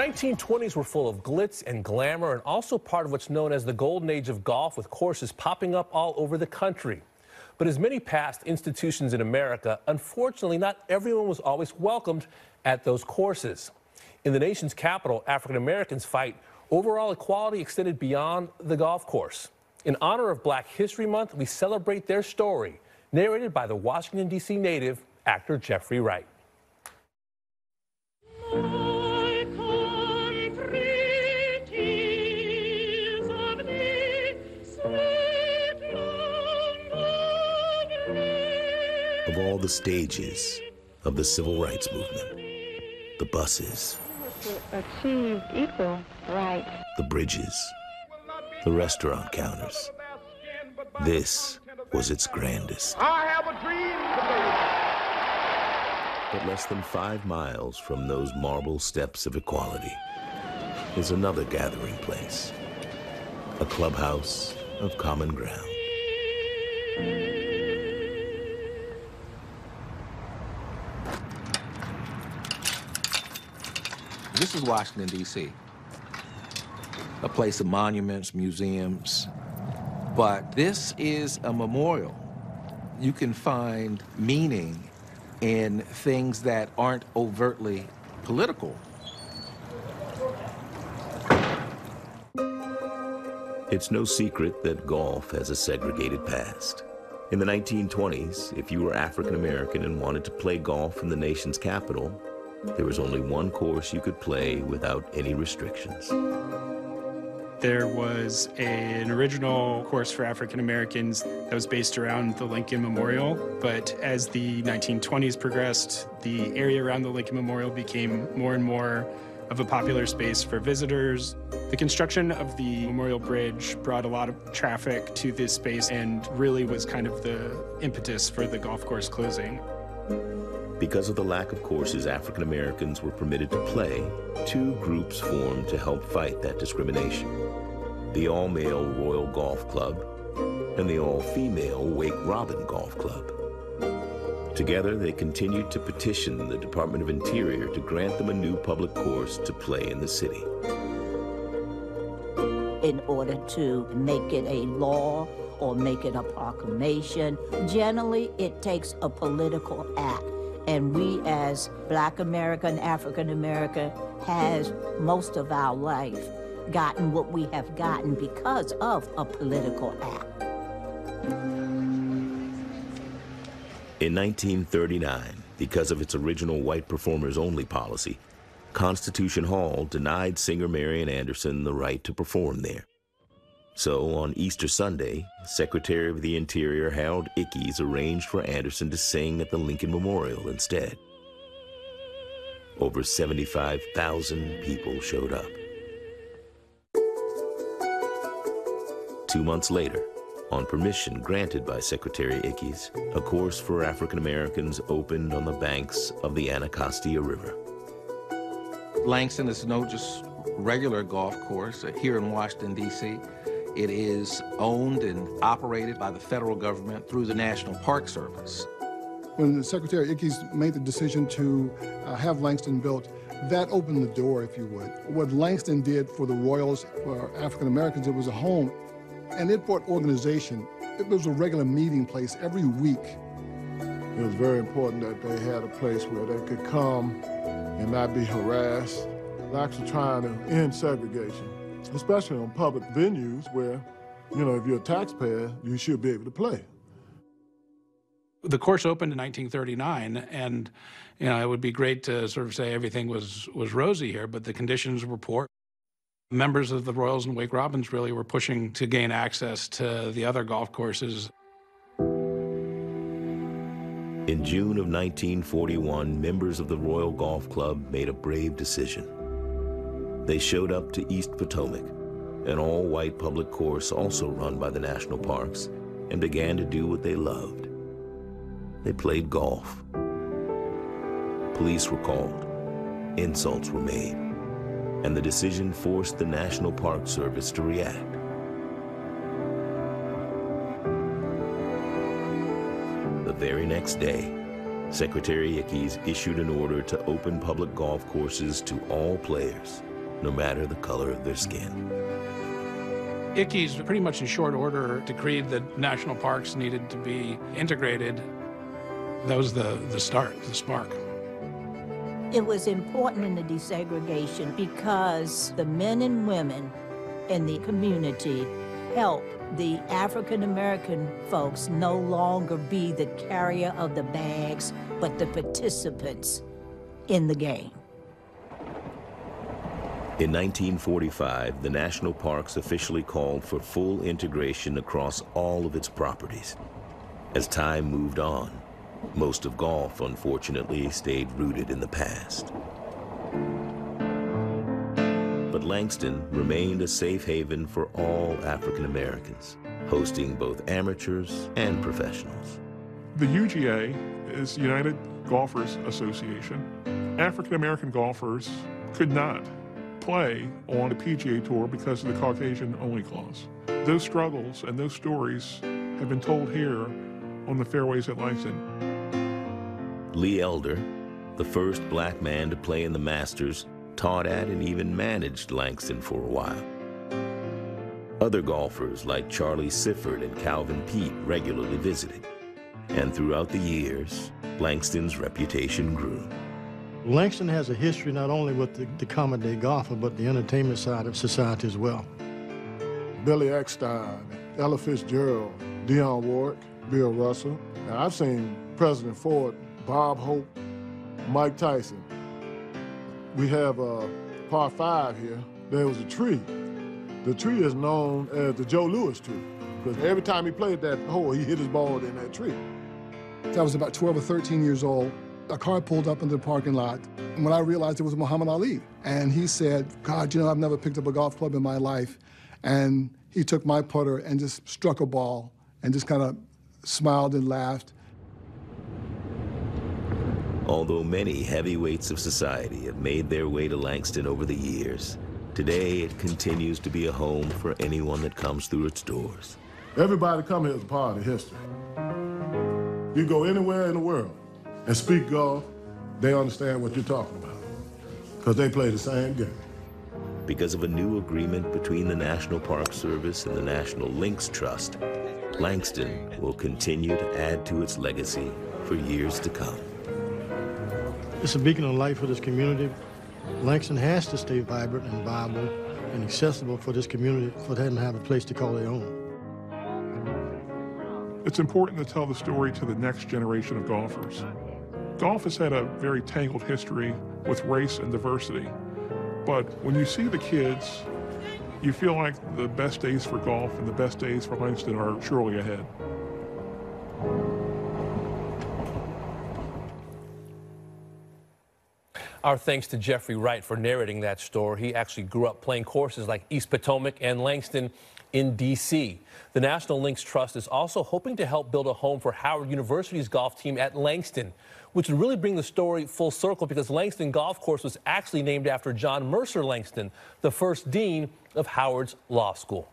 1920s were full of glitz and glamour and also part of what's known as the golden age of golf with courses popping up all over the country. But as many past institutions in America, unfortunately not everyone was always welcomed at those courses. In the nation's capital, African Americans fight overall equality extended beyond the golf course. In honor of Black History Month, we celebrate their story, narrated by the Washington, D.C. native actor Jeffrey Wright. Of all the stages of the civil rights movement. The buses. Achieve equal rights. The bridges. The restaurant counters. This was its grandest. I have a dream today. But less than five miles from those marble steps of equality is another gathering place. A clubhouse of common ground. This is Washington, D.C., a place of monuments, museums, but this is a memorial. You can find meaning in things that aren't overtly political. It's no secret that golf has a segregated past. In the 1920s, if you were African American and wanted to play golf in the nation's capital, there was only one course you could play without any restrictions. There was a, an original course for African Americans that was based around the Lincoln Memorial, but as the 1920s progressed, the area around the Lincoln Memorial became more and more of a popular space for visitors. The construction of the Memorial Bridge brought a lot of traffic to this space and really was kind of the impetus for the golf course closing. Because of the lack of courses African Americans were permitted to play, two groups formed to help fight that discrimination. The all-male Royal Golf Club and the all-female Wake Robin Golf Club. Together, they continued to petition the Department of Interior to grant them a new public course to play in the city. In order to make it a law or make it a proclamation, generally it takes a political act and we as black American, African American, has most of our life gotten what we have gotten because of a political act. In 1939, because of its original white performers only policy, Constitution Hall denied singer Marian Anderson the right to perform there. So on Easter Sunday, Secretary of the Interior Harold Ickes arranged for Anderson to sing at the Lincoln Memorial instead. Over 75,000 people showed up. Two months later, on permission granted by Secretary Ickes, a course for African Americans opened on the banks of the Anacostia River. Langston is no just regular golf course here in Washington, D.C. It is owned and operated by the federal government through the National Park Service. When Secretary Ickes made the decision to uh, have Langston built, that opened the door, if you would. What Langston did for the Royals, for African Americans, it was a home. And it brought organization. It was a regular meeting place every week. It was very important that they had a place where they could come and not be harassed. Actually trying to end segregation especially on public venues where, you know, if you're a taxpayer, you should be able to play. The course opened in 1939, and you know it would be great to sort of say everything was was rosy here, but the conditions were poor. Members of the Royals and Wake Robins really were pushing to gain access to the other golf courses. In June of 1941, members of the Royal Golf Club made a brave decision. They showed up to East Potomac, an all-white public course also run by the national parks, and began to do what they loved. They played golf. Police were called, insults were made, and the decision forced the National Park Service to react. The very next day, Secretary Ickes issued an order to open public golf courses to all players, no matter the color of their skin. Ickes, pretty much in short order, decreed that national parks needed to be integrated. That was the, the start, the spark. It was important in the desegregation because the men and women in the community helped the African American folks no longer be the carrier of the bags, but the participants in the game. In 1945, the national parks officially called for full integration across all of its properties. As time moved on, most of golf, unfortunately, stayed rooted in the past. But Langston remained a safe haven for all African Americans, hosting both amateurs and professionals. The UGA is United Golfers Association. African American golfers could not play on the PGA Tour because of the Caucasian only clause. Those struggles and those stories have been told here on the fairways at Langston. Lee Elder, the first black man to play in the Masters, taught at and even managed Langston for a while. Other golfers like Charlie Sifford and Calvin Peete regularly visited. And throughout the years, Langston's reputation grew. Langston has a history not only with the, the common day golfer, but the entertainment side of society as well. Billy Eckstine, Ella Fitzgerald, Dionne Warwick, Bill Russell. Now, I've seen President Ford, Bob Hope, Mike Tyson. We have uh, a par five here. There was a tree. The tree is known as the Joe Louis tree because every time he played that hole, he hit his ball in that tree. I was about 12 or 13 years old. A car pulled up into the parking lot. And when I realized it was Muhammad Ali, and he said, God, you know, I've never picked up a golf club in my life. And he took my putter and just struck a ball and just kind of smiled and laughed. Although many heavyweights of society have made their way to Langston over the years, today it continues to be a home for anyone that comes through its doors. Everybody come here is a part of history. You go anywhere in the world and speak golf, they understand what you're talking about because they play the same game. Because of a new agreement between the National Park Service and the National Links Trust, Langston will continue to add to its legacy for years to come. It's a beacon of light for this community. Langston has to stay vibrant and viable and accessible for this community for them to have a place to call their own. It's important to tell the story to the next generation of golfers. Golf has had a very tangled history with race and diversity, but when you see the kids, you feel like the best days for golf and the best days for Langston are surely ahead. Our thanks to Jeffrey Wright for narrating that story. He actually grew up playing courses like East Potomac and Langston in D.C. The National Links Trust is also hoping to help build a home for Howard University's golf team at Langston, which would really bring the story full circle because Langston Golf Course was actually named after John Mercer Langston, the first dean of Howard's Law School.